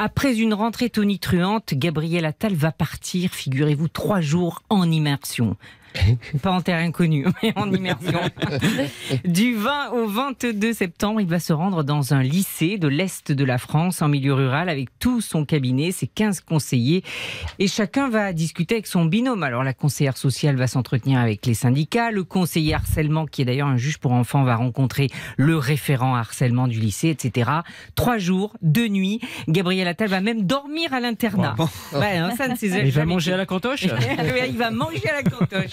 Après une rentrée tonitruante, Gabriel Attal va partir, figurez-vous, trois jours en immersion. Pas en terre inconnue, mais en immersion. Du 20 au 22 septembre, il va se rendre dans un lycée de l'Est de la France, en milieu rural, avec tout son cabinet, ses 15 conseillers. Et chacun va discuter avec son binôme. Alors, la conseillère sociale va s'entretenir avec les syndicats. Le conseiller harcèlement, qui est d'ailleurs un juge pour enfants, va rencontrer le référent harcèlement du lycée, etc. Trois jours, deux nuits. Gabriel Attal va même dormir à l'internat. Bon. Hein, Il va manger à la cantoche il va manger à la cantoche.